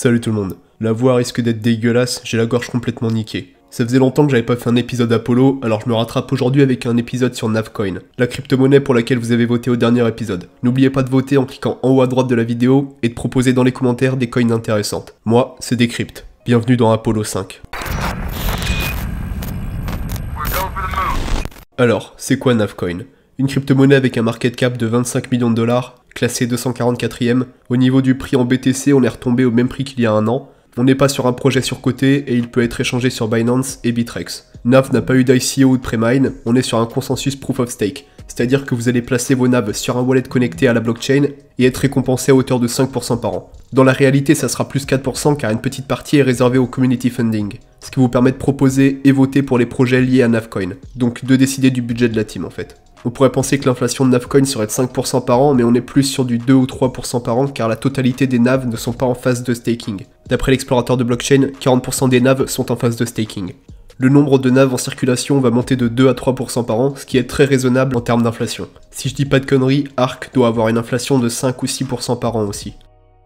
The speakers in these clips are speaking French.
Salut tout le monde. La voix risque d'être dégueulasse, j'ai la gorge complètement niquée. Ça faisait longtemps que j'avais pas fait un épisode Apollo, alors je me rattrape aujourd'hui avec un épisode sur Navcoin, la crypto-monnaie pour laquelle vous avez voté au dernier épisode. N'oubliez pas de voter en cliquant en haut à droite de la vidéo et de proposer dans les commentaires des coins intéressantes. Moi, c'est Decrypt. Bienvenue dans Apollo 5. Alors, c'est quoi Navcoin? Une crypto-monnaie avec un market cap de 25 millions de dollars, classé 244ème. Au niveau du prix en BTC, on est retombé au même prix qu'il y a un an. On n'est pas sur un projet surcoté et il peut être échangé sur Binance et Bitrex. Nav n'a pas eu d'ICO ou de prémine, on est sur un consensus proof of stake. C'est-à-dire que vous allez placer vos NAV sur un wallet connecté à la blockchain et être récompensé à hauteur de 5% par an. Dans la réalité, ça sera plus 4% car une petite partie est réservée au community funding, ce qui vous permet de proposer et voter pour les projets liés à Navcoin. Donc de décider du budget de la team en fait. On pourrait penser que l'inflation de Navcoin serait de 5% par an, mais on est plus sur du 2 ou 3% par an car la totalité des NAV ne sont pas en phase de staking. D'après l'explorateur de blockchain, 40% des NAV sont en phase de staking. Le nombre de NAV en circulation va monter de 2 à 3% par an, ce qui est très raisonnable en termes d'inflation. Si je dis pas de conneries, ARC doit avoir une inflation de 5 ou 6% par an aussi.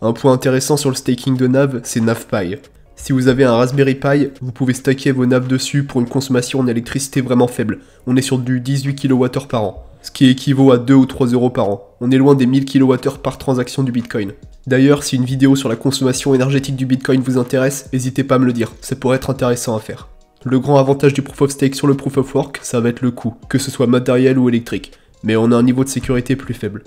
Un point intéressant sur le staking de NAV, c'est NavPy. Si vous avez un Raspberry Pi, vous pouvez stacker vos naves dessus pour une consommation en électricité vraiment faible. On est sur du 18 kWh par an, ce qui équivaut à 2 ou 3 euros par an. On est loin des 1000 kWh par transaction du Bitcoin. D'ailleurs, si une vidéo sur la consommation énergétique du Bitcoin vous intéresse, n'hésitez pas à me le dire, ça pourrait être intéressant à faire. Le grand avantage du Proof of Stake sur le Proof of Work, ça va être le coût, que ce soit matériel ou électrique, mais on a un niveau de sécurité plus faible.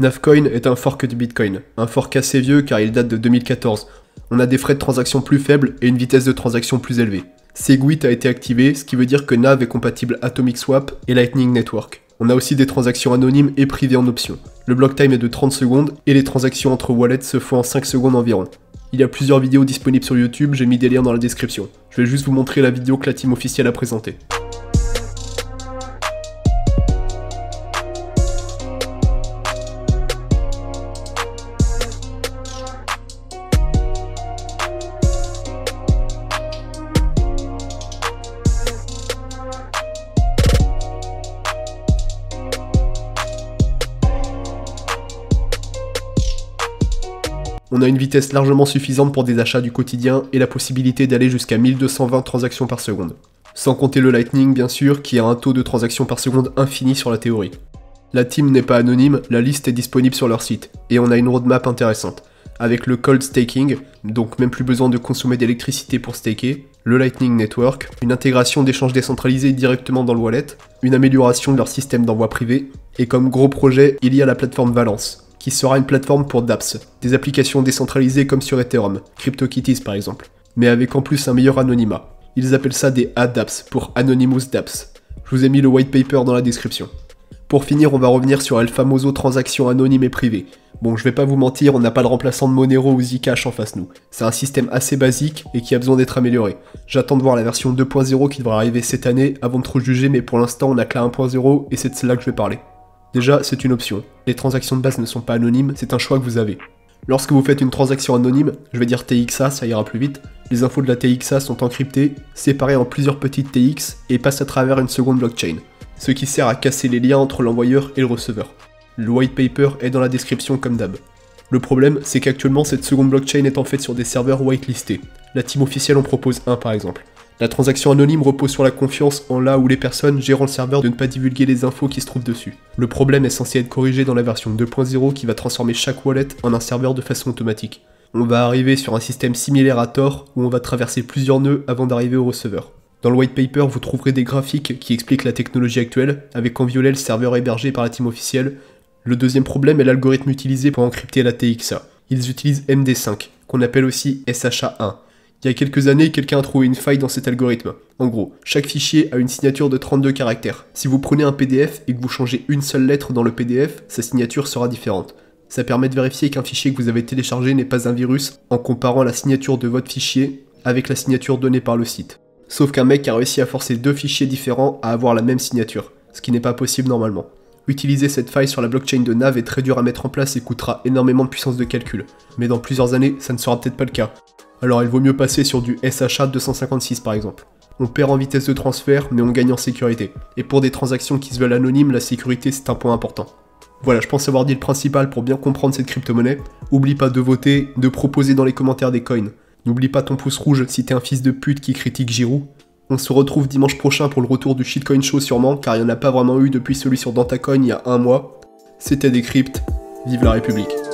Navcoin est un fork du Bitcoin, un fork assez vieux car il date de 2014, on a des frais de transaction plus faibles et une vitesse de transaction plus élevée. Segwit a été activé, ce qui veut dire que Nav est compatible Atomic Swap et Lightning Network. On a aussi des transactions anonymes et privées en option. Le block time est de 30 secondes et les transactions entre wallets se font en 5 secondes environ. Il y a plusieurs vidéos disponibles sur YouTube, j'ai mis des liens dans la description. Je vais juste vous montrer la vidéo que la team officielle a présentée. On a une vitesse largement suffisante pour des achats du quotidien et la possibilité d'aller jusqu'à 1220 transactions par seconde. Sans compter le Lightning bien sûr, qui a un taux de transactions par seconde infini sur la théorie. La team n'est pas anonyme, la liste est disponible sur leur site, et on a une roadmap intéressante. Avec le cold staking, donc même plus besoin de consommer d'électricité pour staker, le Lightning Network, une intégration d'échanges décentralisés directement dans le wallet, une amélioration de leur système d'envoi privé, et comme gros projet, il y a la plateforme Valence, qui sera une plateforme pour dApps, des applications décentralisées comme sur Ethereum, CryptoKitties par exemple, mais avec en plus un meilleur anonymat. Ils appellent ça des ADApps pour Anonymous dApps. Je vous ai mis le white paper dans la description. Pour finir, on va revenir sur El Famoso transactions anonymes et privées. Bon, je vais pas vous mentir, on n'a pas de remplaçant de Monero ou Zcash en face nous. C'est un système assez basique et qui a besoin d'être amélioré. J'attends de voir la version 2.0 qui devrait arriver cette année avant de trop juger, mais pour l'instant on a que la 1.0 et c'est de cela que je vais parler. Déjà, c'est une option. Les transactions de base ne sont pas anonymes, c'est un choix que vous avez. Lorsque vous faites une transaction anonyme, je vais dire TXA, ça ira plus vite, les infos de la TXA sont encryptées, séparées en plusieurs petites TX et passent à travers une seconde blockchain, ce qui sert à casser les liens entre l'envoyeur et le receveur. Le white paper est dans la description comme d'hab. Le problème, c'est qu'actuellement cette seconde blockchain est en fait sur des serveurs whitelistés. La team officielle en propose un par exemple. La transaction anonyme repose sur la confiance en là où les personnes gérant le serveur de ne pas divulguer les infos qui se trouvent dessus. Le problème est censé être corrigé dans la version 2.0 qui va transformer chaque wallet en un serveur de façon automatique. On va arriver sur un système similaire à Tor où on va traverser plusieurs nœuds avant d'arriver au receveur. Dans le white paper, vous trouverez des graphiques qui expliquent la technologie actuelle, avec en violet le serveur hébergé par la team officielle. Le deuxième problème est l'algorithme utilisé pour encrypter la TXA. Ils utilisent MD5, qu'on appelle aussi SHA-1. Il y a quelques années, quelqu'un a trouvé une faille dans cet algorithme. En gros, chaque fichier a une signature de 32 caractères. Si vous prenez un PDF et que vous changez une seule lettre dans le PDF, sa signature sera différente. Ça permet de vérifier qu'un fichier que vous avez téléchargé n'est pas un virus en comparant la signature de votre fichier avec la signature donnée par le site. Sauf qu'un mec a réussi à forcer deux fichiers différents à avoir la même signature, ce qui n'est pas possible normalement. Utiliser cette faille sur la blockchain de Nav est très dur à mettre en place et coûtera énormément de puissance de calcul. Mais dans plusieurs années, ça ne sera peut-être pas le cas alors il vaut mieux passer sur du SHA 256 par exemple. On perd en vitesse de transfert, mais on gagne en sécurité. Et pour des transactions qui se veulent anonymes, la sécurité c'est un point important. Voilà, je pense avoir dit le principal pour bien comprendre cette crypto-monnaie. Oublie pas de voter, de proposer dans les commentaires des coins. N'oublie pas ton pouce rouge si t'es un fils de pute qui critique Giroud. On se retrouve dimanche prochain pour le retour du shitcoin show sûrement, car il n'y en a pas vraiment eu depuis celui sur Dantacoin il y a un mois. C'était Décrypte, vive la République.